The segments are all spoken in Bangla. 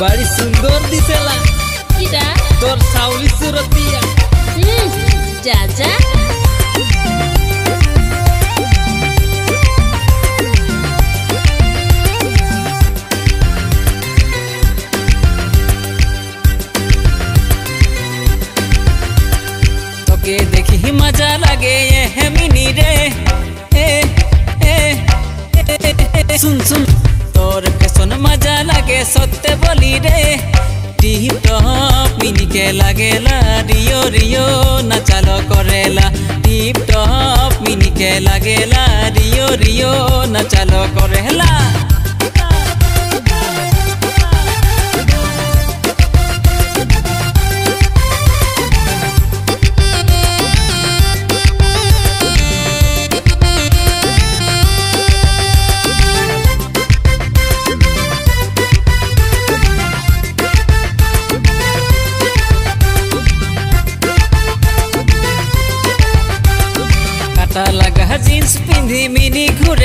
बड़ी सुंदर दिसेला तोर सावली सुरतिया हम्म जा जा देखी ही मज़ा लगे ये है मिनी रे ए, ए, ए, ए, ए, ए, सुन सुन तोर के सुन সত্যি বলি রে টিপ টপ মিনিকে লাগেলা, রিও রিও, নাচাল করেলা। টিপ টপ মিনিকে লাগেলা, রিও রিও, নাচাল করেলা।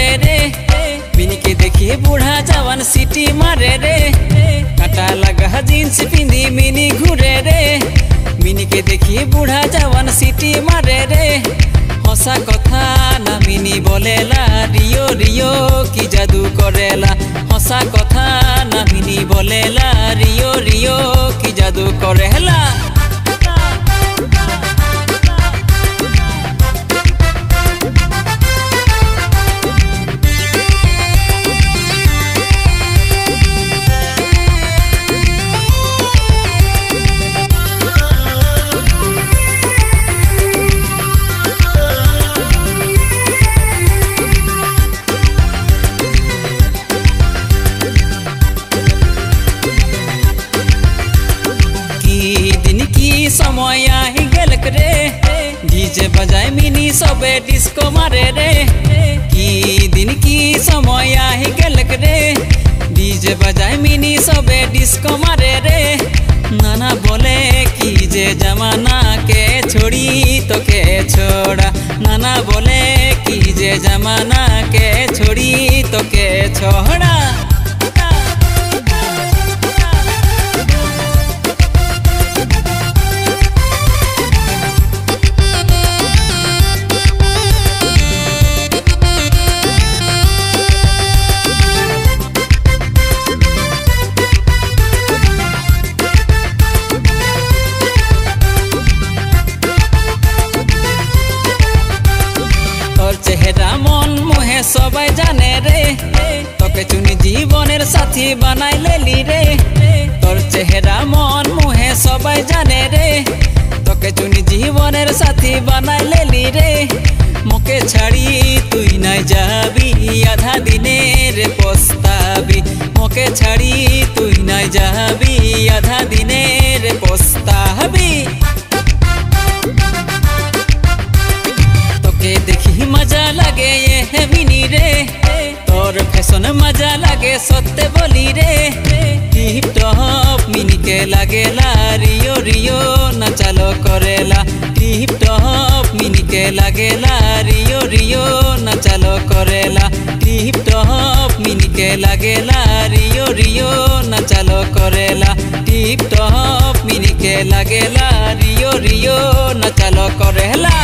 ঘুরে রে। মিনিকে দেখি বুড়া জওয়ান সিটি মারে রে। কাটা লাগা জিন্স পিন্ধি মিনি ঘুরে রে। মিনিকে দেখি বুড়া জওয়ান সিটি মারে রে। হসা কথা না মিনি বলেলা রিও রিও, কি জাদু করেলা হসা কথা না মিনি বলেলা রিও রিও, কি জাদু করেলা কি সময় আহি গেল রে ডিজে বাজায় মিনি সবে ডিস্কো মারে রে কি দিন কি সময় আহি গেল রে ডিজে বাজায় মিনি সবে ডিস্কো মারে রে নানা বলে কি যে জামানা কে ছড়ি তোকে ছোড়া নানা বলে কি যে জামানা কে ছড়ি তোকে ছোড়া তোর সবাই জানে রে, তোকে চুনি জীবনের সাথী বানাই লেলি রে। তোর চেহারা, মন, মুহে সবাই জানে রে, তোকে চুনি জীবনের সাথী বানাই লেলি রে। মোকে ছাড়ি, তুই নাই যাবি, আধা দিনের পস্তাবি মোকে ছাড়ি, তুই নাই যাবি মজা লাগে এ হেমিনি রে তোর ফ্যাশন মজা লাগে সত্যি বলি রে টিপ টপ মিনিকে লাগেলা রিও রিও নাচালো করেলা টিপ টপ মিনিকে লাগেলা রিও রিও নাচালো করেলা টিপ টপ মিনিকে লাগেলা রিও রিও নাচালো করেলা টিপ টপ মিনিকে লাগেলা রিও রিও নাচালো করেলা